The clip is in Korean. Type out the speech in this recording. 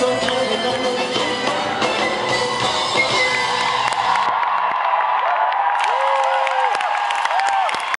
성기